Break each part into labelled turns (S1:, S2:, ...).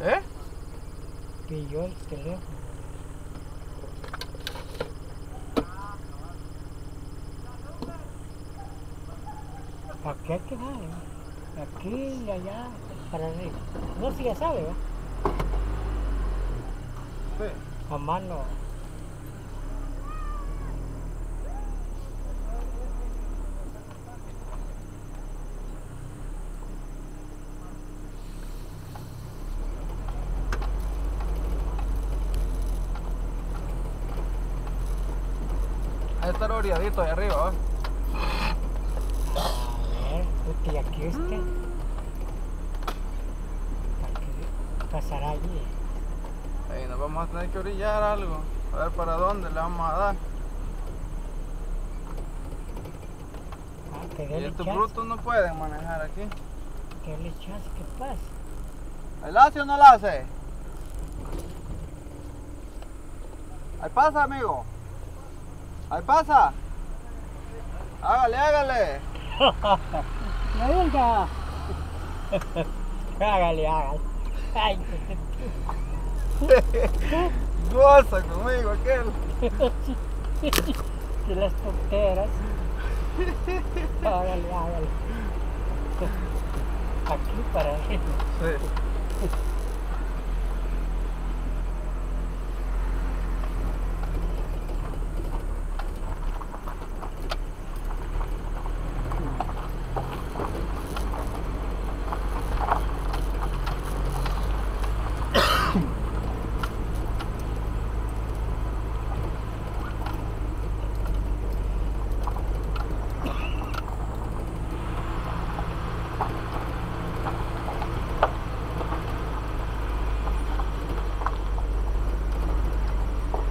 S1: ¿Eh?
S2: Pilló el teléfono. Aquí hay que dar, ¿eh? Aquí y allá, para arriba. No, si ya sabe, ¿verdad?
S1: Sí.
S2: A mano.
S1: Ahí está orilladito ahí arriba.
S2: A ver, puti, y aquí este. Aquí pasará allí.
S1: Ahí nos vamos a tener que orillar algo. A ver para dónde le vamos a dar.
S2: Ah,
S1: Y estos brutos no pueden manejar aquí.
S2: Que dele chance, ¿qué pasa?
S1: ¿El hace o no la hace? Ahí pasa, amigo. Ahí pasa. Hágale, hágale.
S2: ¡Venga! hágale, hágale. Ay,
S1: Goza conmigo aquel.
S2: de las tonteras. Hágale, hágale. Aquí para arriba.
S1: Sí.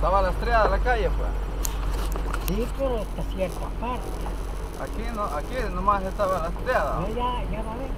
S1: Estaba lastreada la calle, pues.
S2: Sí, pero hasta cierta parte.
S1: Aquí no, aquí nomás estaba lastreada.
S2: No, ya, ya va a ver.